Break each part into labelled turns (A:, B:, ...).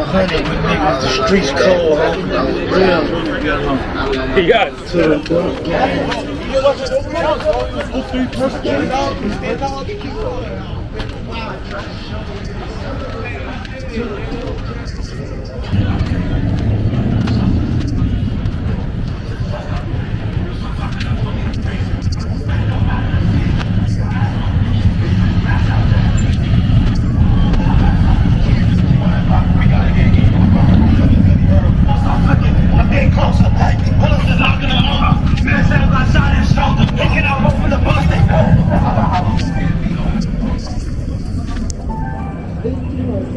A: I was a hundred with niggas, the streets cold. Real.
B: He got it.
A: To the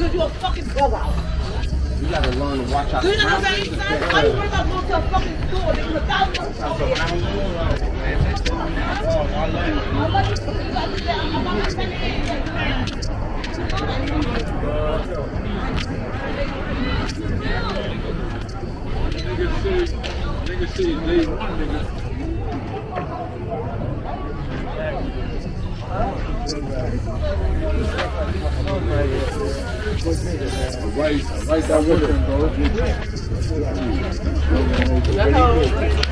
C: Because you're a fucking blowout.
D: You gotta learn to watch out.
C: Do you know what I'm saying? Why you worried about going to a fucking store? There's a thousand dollars. I'm not just- I'm not just- I'm not just saying it.
B: Nigga see day one, nigga. Right, right that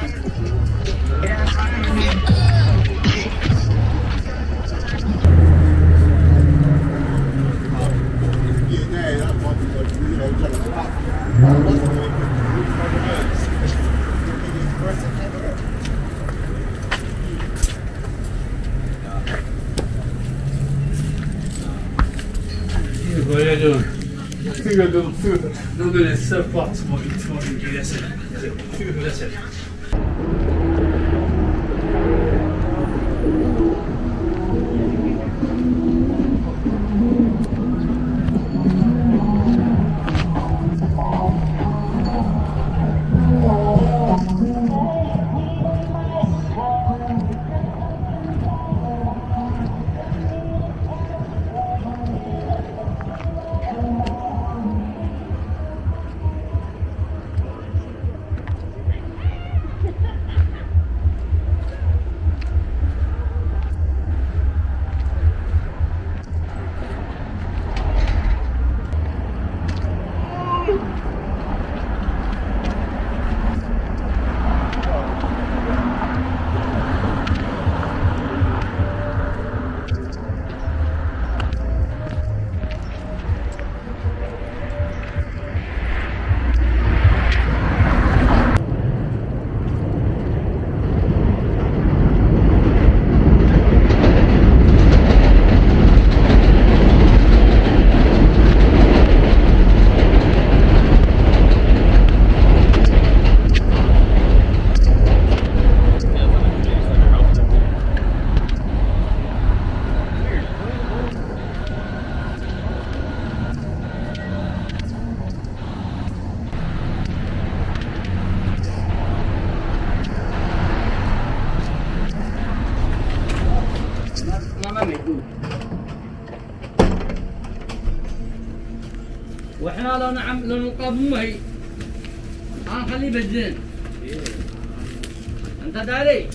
B: with him, bro.
E: Vad är du? Nu blir det så fort som att få en gräsen. Gräsen.
F: وإحنا لو نعم لو نقابل هي هنخليه بالزين أنت داري؟